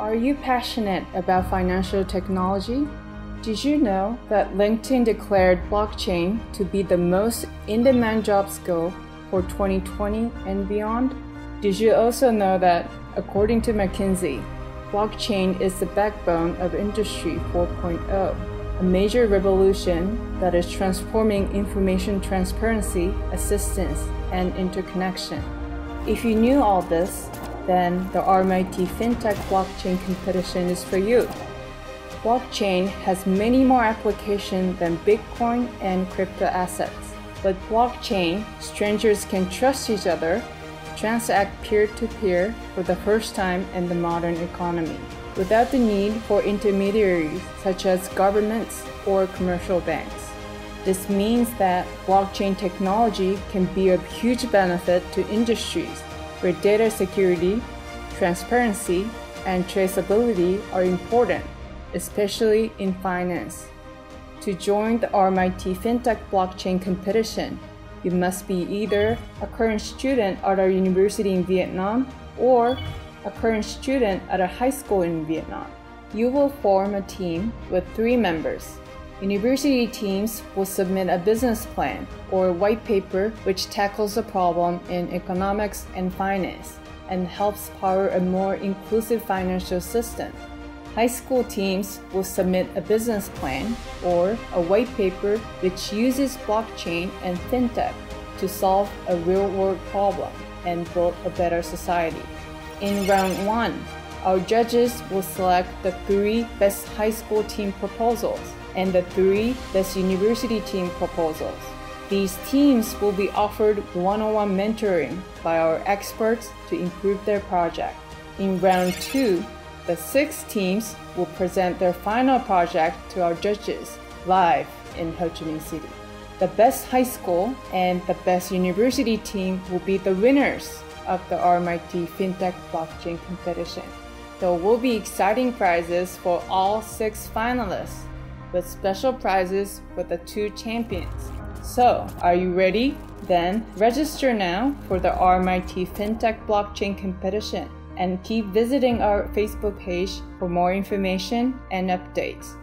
Are you passionate about financial technology? Did you know that LinkedIn declared blockchain to be the most in demand job skill for 2020 and beyond? Did you also know that, according to McKinsey, blockchain is the backbone of Industry 4.0, a major revolution that is transforming information transparency, assistance, and interconnection? If you knew all this, then the RMIT FinTech Blockchain Competition is for you. Blockchain has many more applications than Bitcoin and crypto assets. With blockchain, strangers can trust each other, transact peer to peer for the first time in the modern economy, without the need for intermediaries such as governments or commercial banks. This means that blockchain technology can be of huge benefit to industries where data security, transparency, and traceability are important especially in finance. To join the RMIT FinTech blockchain competition, you must be either a current student at our university in Vietnam or a current student at a high school in Vietnam. You will form a team with three members. University teams will submit a business plan or white paper which tackles a problem in economics and finance and helps power a more inclusive financial system. High school teams will submit a business plan or a white paper which uses blockchain and fintech to solve a real world problem and build a better society. In round one, our judges will select the three best high school team proposals and the three best university team proposals. These teams will be offered one on one mentoring by our experts to improve their project. In round two, the six teams will present their final project to our judges live in Ho Chi Minh City. The best high school and the best university team will be the winners of the RMIT FinTech Blockchain competition. There will be exciting prizes for all six finalists, with special prizes for the two champions. So, are you ready? Then register now for the RMIT FinTech Blockchain competition and keep visiting our Facebook page for more information and updates.